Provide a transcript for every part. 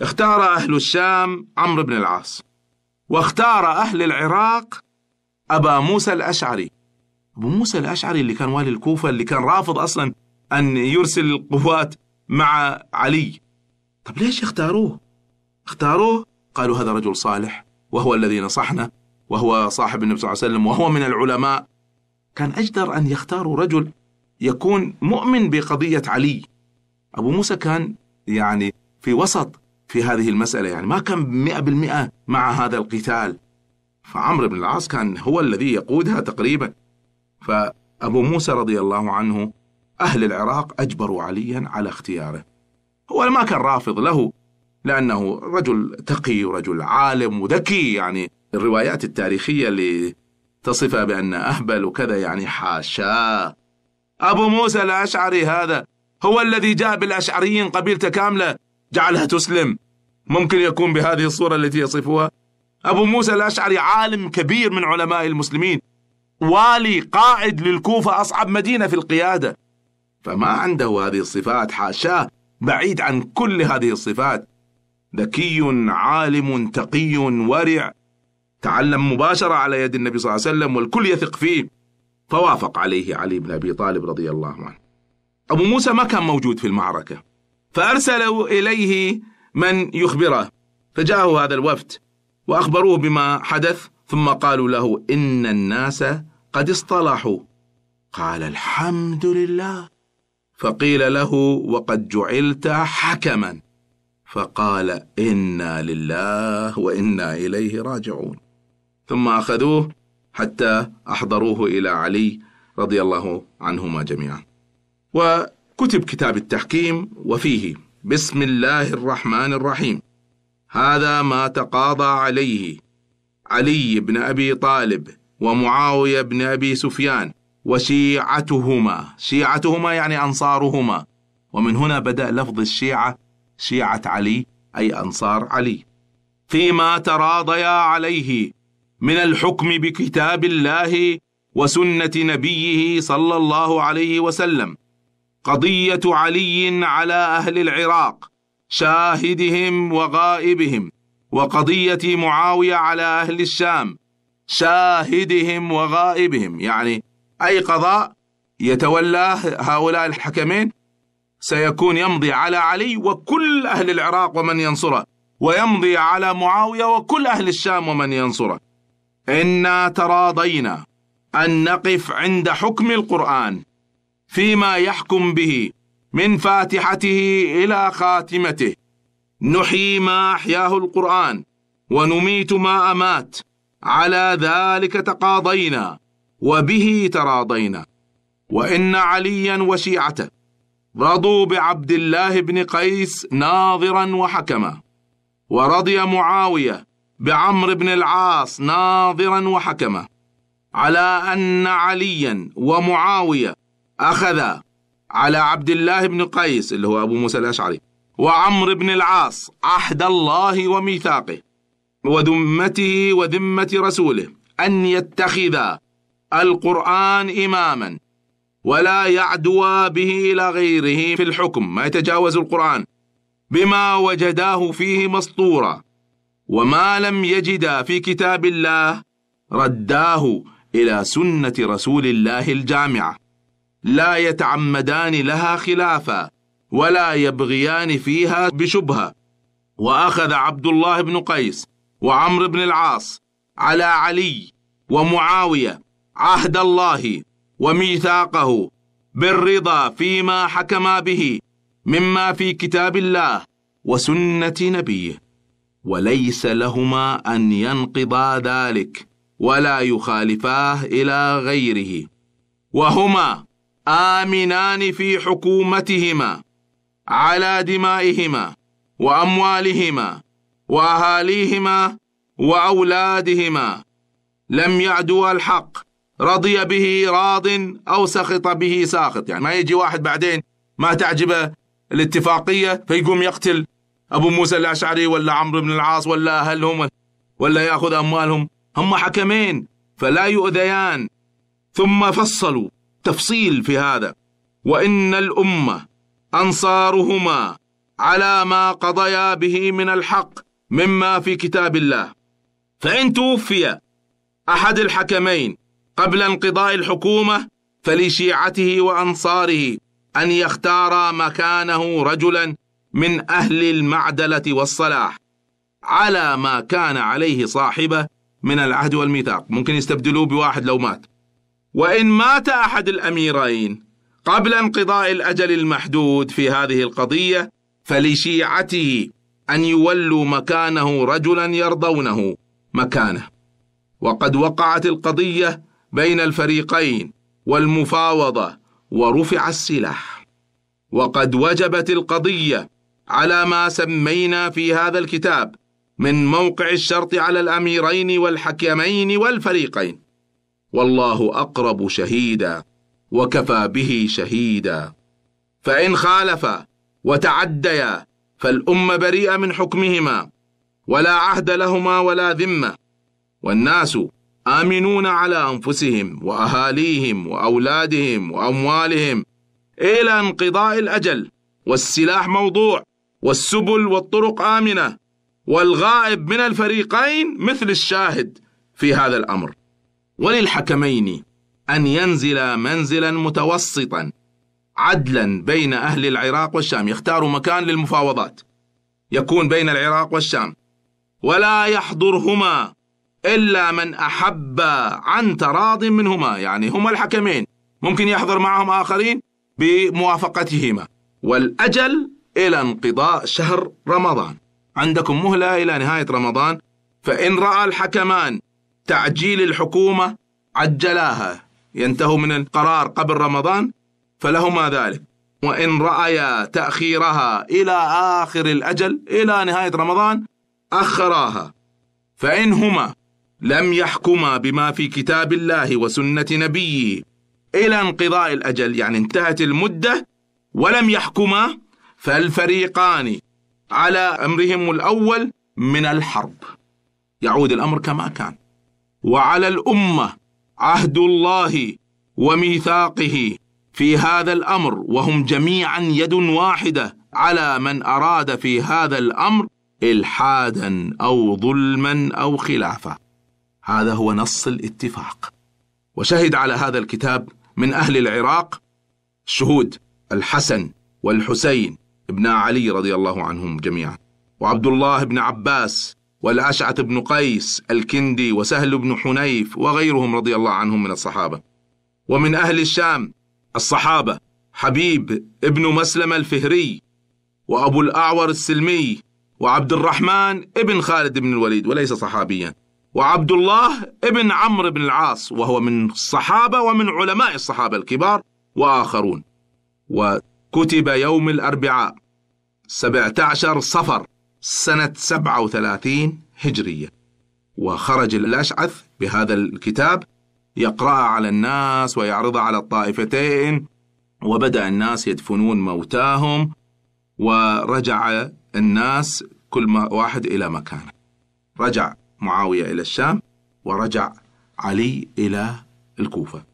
اختار أهل الشام عمرو بن العاص واختار أهل العراق أبا موسى الأشعري. أبو موسى الأشعري اللي كان والي الكوفة اللي كان رافض أصلا أن يرسل القوات مع علي. طب ليش اختاروه؟ اختاروه؟ قالوا هذا رجل صالح وهو الذي نصحنا وهو صاحب النبي صلى الله عليه وسلم وهو من العلماء. كان أجدر أن يختاروا رجل يكون مؤمن بقضية علي. أبو موسى كان يعني في وسط في هذه المسألة. يعني ما كان مئة بالمئة مع هذا القتال. فعمرو بن العاص كان هو الذي يقودها تقريبا. فأبو موسى رضي الله عنه أهل العراق أجبروا عليا على اختياره. هو ما كان رافض له لأنه رجل تقي ورجل عالم وذكي. يعني الروايات التاريخية اللي تصفه بأن أهبل وكذا يعني حاشا. أبو موسى الأشعري هذا هو الذي جاء بالأشعريين قبيلته كاملة جعلها تسلم. ممكن يكون بهذه الصورة التي يصفها أبو موسى الأشعري عالم كبير من علماء المسلمين والي قائد للكوفة أصعب مدينة في القيادة. فما عنده هذه الصفات حاشاه بعيد عن كل هذه الصفات. ذكي عالم تقي ورع. تعلم مباشرة على يد النبي صلى الله عليه وسلم والكل يثق فيه. فوافق عليه علي بن أبي طالب رضي الله عنه. أبو موسى ما كان موجود في المعركة. فأرسلوا إليه من يخبره. فجاءه هذا الوفد وأخبروه بما حدث ثم قالوا له إن الناس قد اصطلحوا. قال الحمد لله. فقيل له وقد جعلت حكما. فقال إنا لله وإنا إليه راجعون. ثم أخذوه حتى أحضروه إلى علي رضي الله عنهما جميعا. وكتب كتاب التحكيم وفيه بسم الله الرحمن الرحيم هذا ما تقاضى عليه علي بن أبي طالب ومعاوية بن أبي سفيان وشيعتهما. شيعتهما يعني أنصارهما ومن هنا بدأ لفظ الشيعة شيعة علي أي أنصار علي. فيما تراضيا عليه من الحكم بكتاب الله وسنة نبيه صلى الله عليه وسلم. قضية علي على أهل العراق شاهدهم وغائبهم وقضية معاوية على أهل الشام شاهدهم وغائبهم. يعني أي قضاء يتولاه هؤلاء الحكمين سيكون يمضي على علي وكل أهل العراق ومن ينصره ويمضي على معاوية وكل أهل الشام ومن ينصره. إنا تراضينا أن نقف عند حكم القرآن. فيما يحكم به من فاتحته إلى خاتمته. نحيي ما أحياه القرآن ونميت ما أمات. على ذلك تقاضينا وبه تراضينا. وإن عليا وشيعته رضوا بعبد الله بن قيس ناظرا وحكما. ورضي معاوية بعمر بن العاص ناظرا وحكما. على أن عليا ومعاوية أخذا على عبد الله بن قيس اللي هو أبو موسى الأشعري وعمر بن العاص عهد الله وميثاقه وذمته وذمة رسوله أن يتخذا القرآن إماما ولا يعدو به إلى غيره في الحكم ما يتجاوز القرآن بما وجداه فيه مسطورا وما لم يجدا في كتاب الله رداه إلى سنة رسول الله الجامعة. لا يتعمدان لها خلافا ولا يبغيان فيها بشبهة. وأخذ عبد الله بن قيس وعمرو بن العاص على علي ومعاوية عهد الله وميثاقه بالرضا فيما حكما به مما في كتاب الله وسنة نبيه. وليس لهما أن ينقضا ذلك ولا يخالفاه إلى غيره. وهما آمنان في حكومتهما على دمائهما وأموالهما وأهاليهما وأولادهما. لم يعدوا الحق رضي به راض أو سخط به ساخط. يعني ما يجي واحد بعدين ما تعجبه الاتفاقية فيقوم يقتل أبو موسى الأشعري ولا عمرو بن العاص ولا أهلهم ولا يأخذ أموالهم. هم حكمين فلا يؤذيان. ثم فصلوا. تفصيل في هذا. وإن الأمة أنصارهما على ما قضيا به من الحق مما في كتاب الله. فإن توفي أحد الحكمين قبل انقضاء الحكومة فلشيعته وأنصاره أن يختار مكانه رجلا من أهل المعدلة والصلاح على ما كان عليه صاحبه من العهد والميثاق. ممكن يستبدلوه بواحد لو مات. وإن مات أحد الأميرين قبل انقضاء الأجل المحدود في هذه القضية فلشيعته أن يولوا مكانه رجلا يرضونه مكانه. وقد وقعت القضية بين الفريقين والمفاوضة ورفع السلاح. وقد وجبت القضية على ما سمينا في هذا الكتاب من موقع الشرط على الأميرين والحكمين والفريقين. والله أقرب شهيدا وكفى به شهيدا. فإن خالفا وتعديا فالأمة بريئة من حكمهما ولا عهد لهما ولا ذمة. والناس آمنون على أنفسهم وأهاليهم وأولادهم وأموالهم إلى انقضاء الأجل والسلاح موضوع والسبل والطرق آمنة. والغائب من الفريقين مثل الشاهد في هذا الأمر. وللحكمين أن ينزل منزلا متوسطا عدلا بين أهل العراق والشام يختاروا مكان للمفاوضات يكون بين العراق والشام ولا يحضرهما إلا من أحب عن تراض منهما يعني هما الحكمين ممكن يحضر معهم آخرين بموافقتهما. والأجل إلى انقضاء شهر رمضان. عندكم مهلة إلى نهاية رمضان فإن رأى الحكمان تعجيل الحكومة عجلاها. ينتهوا من القرار قبل رمضان فلهما ذلك. وإن رأيا تأخيرها إلى آخر الأجل إلى نهاية رمضان أخراها. فإن هما لم يحكما بما في كتاب الله وسنة نبيه إلى انقضاء الأجل يعني انتهت المدة ولم يحكما فالفريقان على أمرهم الأول من الحرب. يعود الأمر كما كان. وعلى الأمة عهد الله وميثاقه في هذا الأمر وهم جميعا يد واحدة على من أراد في هذا الأمر إلحادا أو ظلما أو خلافا. هذا هو نص الاتفاق. وشهد على هذا الكتاب من أهل العراق شهود الحسن والحسين ابن علي رضي الله عنهم جميعا وعبد الله بن عباس والأشعث بن قيس الكندي وسهل بن حنيف وغيرهم رضي الله عنهم من الصحابة. ومن أهل الشام الصحابة حبيب ابن مسلم الفهري وأبو الأعور السلمي وعبد الرحمن ابن خالد بن الوليد وليس صحابيا. وعبد الله ابن عمرو بن العاص وهو من الصحابة ومن علماء الصحابة الكبار وآخرون. وكتب يوم الأربعاء 17 صفر. سنة 37 هجرية. وخرج الأشعث بهذا الكتاب يقرأها على الناس ويعرضها على الطائفتين وبدأ الناس يدفنون موتاهم ورجع الناس كل واحد إلى مكانه. رجع معاوية إلى الشام ورجع علي إلى الكوفة.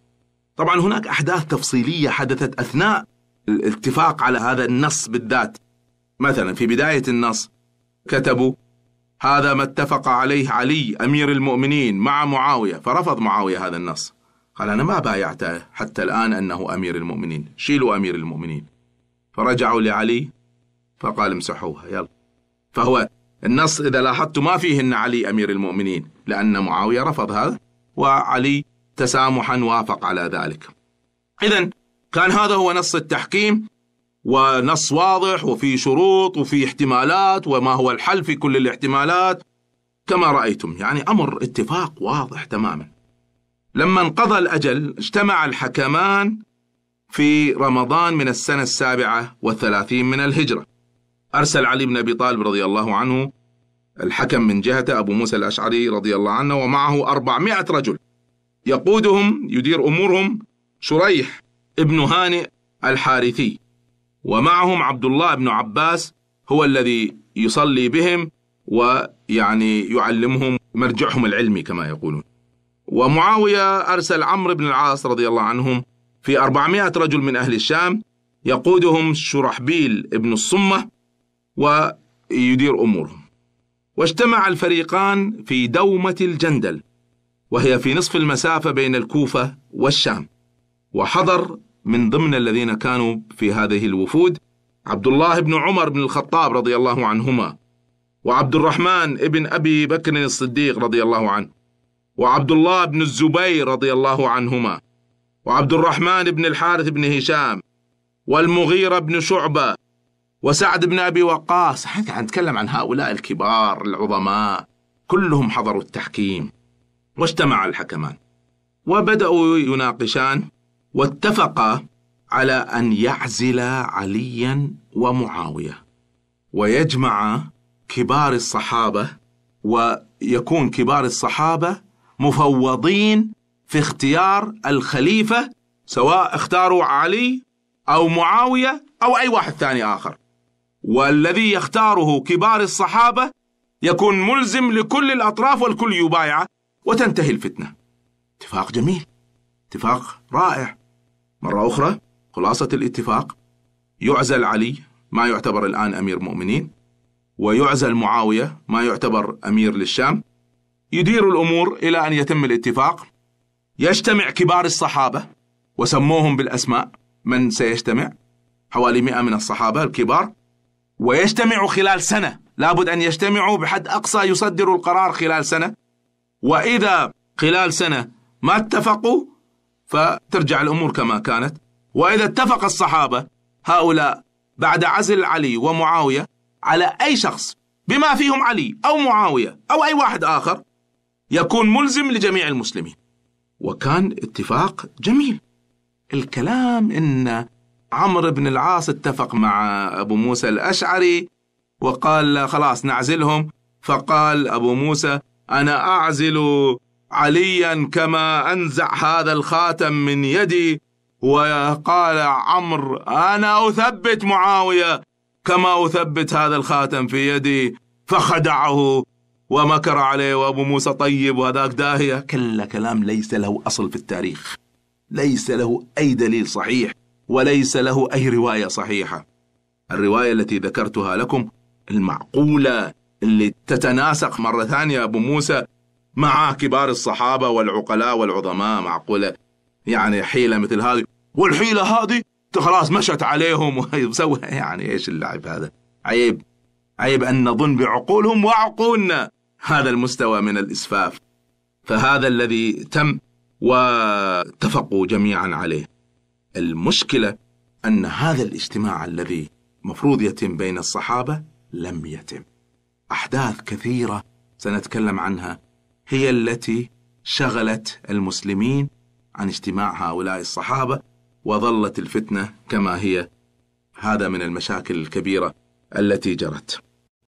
طبعا هناك أحداث تفصيلية حدثت أثناء الاتفاق على هذا النص بالذات. مثلا في بداية النص كتبوا هذا ما اتفق عليه علي أمير المؤمنين مع معاوية فرفض معاوية هذا النص. قال أنا ما بايعته حتى الآن أنه أمير المؤمنين. شيلوا أمير المؤمنين. فرجعوا لعلي فقال امسحوها يلا. فهو النص إذا لاحظت ما فيه أن علي أمير المؤمنين لأن معاوية رفض هذا وعلي تسامحا وافق على ذلك. إذا كان هذا هو نص التحكيم. ونص واضح وفي شروط وفي احتمالات وما هو الحل في كل الاحتمالات. كما رأيتم يعني أمر اتفاق واضح تماما. لما انقضى الأجل اجتمع الحكمان في رمضان من السنة السابعة والثلاثين من الهجرة. أرسل علي بن أبي طالب رضي الله عنه الحكم من جهته أبو موسى الأشعري رضي الله عنه ومعه أربعمائة رجل. يقودهم يدير أمورهم شريح ابن هانئ الحارثي. ومعهم عبد الله بن عباس هو الذي يصلي بهم ويعني يعلمهم مرجعهم العلمي كما يقولون. ومعاوية أرسل عمرو بن العاص رضي الله عنهم في أربعمائة رجل من أهل الشام يقودهم شرحبيل ابن الصمة ويدير أمورهم. واجتمع الفريقان في دومة الجندل وهي في نصف المسافة بين الكوفة والشام وحضر من ضمن الذين كانوا في هذه الوفود عبد الله بن عمر بن الخطاب رضي الله عنهما وعبد الرحمن بن أبي بكر الصديق رضي الله عنه وعبد الله بن الزبير رضي الله عنهما وعبد الرحمن بن الحارث بن هشام والمغيرة بن شعبة وسعد بن أبي وقاص. إحنا نتكلم عن هؤلاء الكبار العظماء كلهم حضروا التحكيم واجتمع الحكمان وبدأوا يناقشان واتفقا على أن يعزل عليا ومعاوية ويجمع كبار الصحابة ويكون كبار الصحابة مفوضين في اختيار الخليفة سواء اختاروا علي أو معاوية أو أي واحد ثاني آخر. والذي يختاره كبار الصحابة يكون ملزم لكل الأطراف والكل يبايعه وتنتهي الفتنة. اتفاق جميل. اتفاق رائع. مرة أخرى خلاصة الاتفاق يعزل علي ما يعتبر الآن أمير مؤمنين ويعزل معاوية ما يعتبر أمير للشام. يدير الأمور إلى أن يتم الاتفاق. يجتمع كبار الصحابة وسموهم بالأسماء من سيجتمع حوالي مئة من الصحابة الكبار ويجتمع خلال سنة. لابد أن يجتمعوا بحد أقصى يصدروا القرار خلال سنة. وإذا خلال سنة ما اتفقوا فترجع الأمور كما كانت. وإذا اتفق الصحابة هؤلاء بعد عزل علي ومعاوية على أي شخص بما فيهم علي أو معاوية أو أي واحد آخر يكون ملزم لجميع المسلمين. وكان اتفاق جميل. الكلام إن عمرو بن العاص اتفق مع أبو موسى الأشعري وقال خلاص نعزلهم فقال أبو موسى أنا أعزل عليا كما أنزع هذا الخاتم من يدي. وقال عمرو أنا أثبت معاوية كما أثبت هذا الخاتم في يدي. فخدعه ومكر عليه وأبو موسى طيب وهذاك داهية. كل كلام ليس له أصل في التاريخ. ليس له أي دليل صحيح وليس له أي رواية صحيحة. الرواية التي ذكرتها لكم المعقولة اللي تتناسق مرة ثانية أبو موسى مع كبار الصحابة والعقلاء والعظماء معقولة. يعني حيلة مثل هذه. والحيلة هذه خلاص مشت عليهم. يعني إيش اللعب هذا؟ عيب. عيب أن نظن بعقولهم وعقولنا. هذا المستوى من الإسفاف. فهذا الذي تم واتفقوا جميعا عليه. المشكلة أن هذا الاجتماع الذي مفروض يتم بين الصحابة لم يتم. أحداث كثيرة سنتكلم عنها هي التي شغلت المسلمين عن اجتماع هؤلاء الصحابة وظلت الفتنة كما هي. هذا من المشاكل الكبيرة التي جرت.